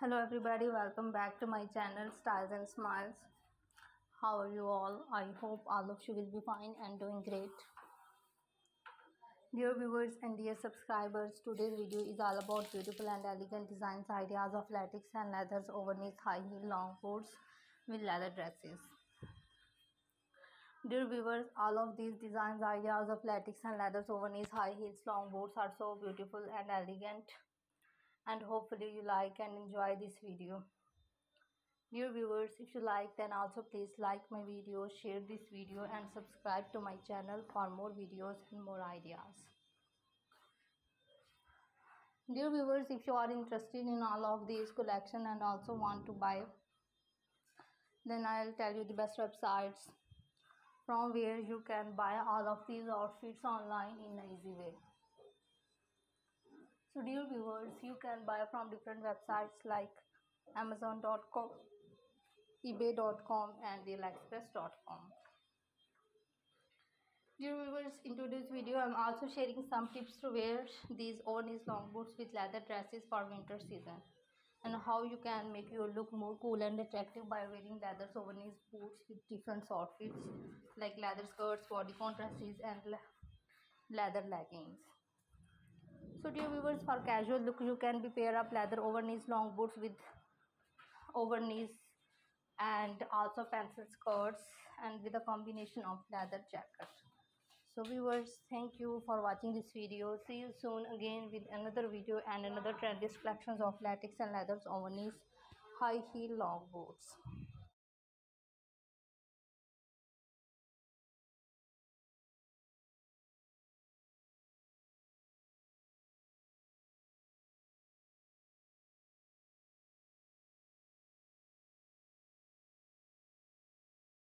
hello everybody. Welcome back to my channel styles and smiles. How are you all? I hope all of you will be fine and doing great. Dear viewers and dear subscribers today's video is all about beautiful and elegant designs ideas of latex and leathers overknees high heel long boots with leather dresses. Dear viewers all of these designs ideas of latex and leathers overknees high heels long boots are so beautiful and elegant and hopefully you like and enjoy this video. Dear viewers if you like then also please like my video share this video and subscribe to my channel for more videos and more ideas. Dear viewers if you are interested in all of these collection and also want to buy then i'll tell you the best websites from where you can buy all of these outfits online in an easy way so dear viewers, you can buy from different websites like amazon.com, ebay.com and aliexpress.com. Dear viewers, in today's video, I'm also sharing some tips to wear these overknees long boots with leather dresses for winter season and how you can make your look more cool and attractive by wearing leather overknees boots with different outfits like leather skirts, bodycon dresses and leather leggings. So dear viewers, for casual look, you can be pair up leather over knees long boots with over knees and also pencil skirts and with a combination of leather jacket. So viewers, thank you for watching this video. See you soon again with another video and another trendy collections of latex and leathers over knees high heel long boots.